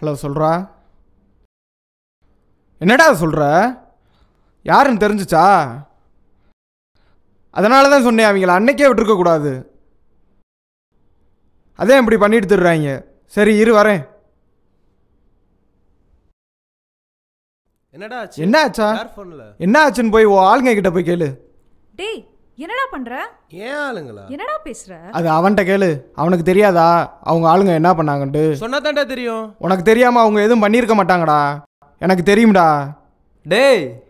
Hello சொல்கிறா என்னடா சொல்கிற யாருன்னு தெரிஞ்சுச்சா? அதனால தான் சொன்னேன் அவங்கள அன்னைக்கே விட்டுருக்க கூடாது அதே இப்படி பண்ணிட்டு திடுறாங்க சரி இரு வரேன். என்னடா ஆச்சு? என்ன ஆச்சா என்ன ஆச்சுன்னு போய் ஓ ஆளுங்க கிட்ட போய் கேளு. டேய் என்னடா பண்ற? ஏன் ஆளுங்களா? என்னடா பேசுற? அது அவன்கிட்ட கேளு. அவனுக்கு தெரியாதா? அவங்க ஆளுங்க என்ன பண்ணாங்கன்ட்டு. சொன்னா தெரியும். உனக்கு தெரியாம அவங்க எதுவும் பண்ணியிருக்க மாட்டாங்கடா. எனக்கு தெரியும்டா. டேய்.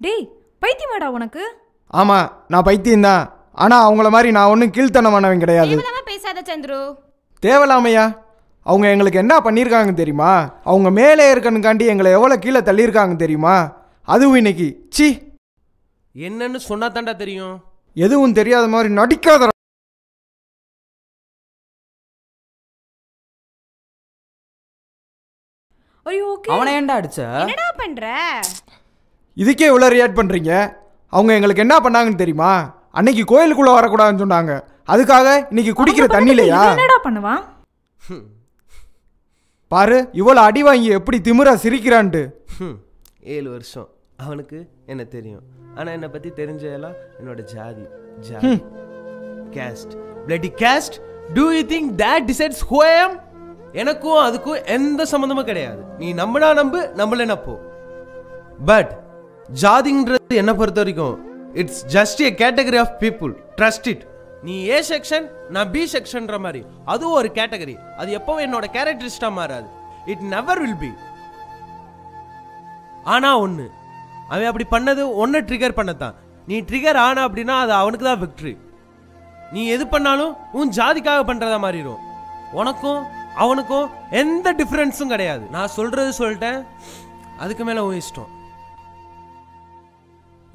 டேய் பைத்தியமாடா உனக்கு? ஆமாம் நான் பைத்தியம்தான். ஆனால் அவங்கள மாதிரி நான் ஒன்றும் கீழ்த்தனமானவன் கிடையாது. பேசாத சந்துரு. தேவலாமையா? அவங்க எங்களுக்கு என்ன பண்ணியிருக்காங்க தெரியுமா? அவங்க மேலே இருக்கணுக்காண்டி எங்களை எவ்வளோ கீழே தள்ளியிருக்காங்க தெரியுமா? அதுவும் இன்னைக்கு. சி என்னன்னு சொன்னா தான்டா தெரியும். எதுவும் தெரியாத மாதிரி நடிக்காத ஐயோ ஓகே. அவனை ஏன்டா அடிச்ச? என்னடா பண்ற? இதுக்கே இவ்வளோ ரியாக்ட் பண்ணுறீங்க அவங்க எங்களுக்கு என்ன பண்ணாங்கன்னு தெரியுமா? அன்னைக்கு கோயிலுக்குள்ளே வரக்கூடாதுன்னு சொன்னாங்க. அதுக்காக இன்னைக்கு குடிக்கிற தண்ணிலையா? என்னடா பண்ணுவான்? பாரு இவ்வளோ அடி வாங்கி எப்படி திமிரா சிரிக்கிறான்ட்டு. ஏழு வருஷம். அவனுக்கு என்ன தெரியும். ஆனா என்னை பத்தி தெரிஞ்சதெல்லாம் என்னோட ஜாதி. ஜாதி. Caste bloody caste do you think that decides who I am? எனக்கும் அதுக்கும் எந்த சம்மந்தமும் கிடையாது. நீ நம்பினா நம்பு நம்பலனா போ பட் ஜாதிங்கிறது என்ன பொறுத்த வரைக்கும் it's just a category of people trust it நீ ஏ செக்ஷன் நான் பி செக்ஷன்ற மாதிரி. அதுவும் ஒரு கேட்டகரி அது எப்பவும் என்னோட கேரக்டரிஸ்டா மாறாது. இட் நெவர் வில் பி ஆனா ஒன்று அவன் அப்படி பண்ணது ஒன்று ட்ரிகர் பண்ணத்தான். நீ ட்ரிகர் ஆன அப்படின்னா அது அவனுக்கு தான் விக்ட்ரி நீ எது பண்ணாலும் உன் ஜாதிக்காக பண்றதா மாறிடும் உனக்கும் அவனுக்கும் எந்த டிஃப்ரென்ஸும் கிடையாது. நான் சொல்றது சொல்லிட்டேன். அதுக்கு மேல உன் இஷ்டம்.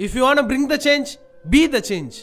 If you want bring the change be the change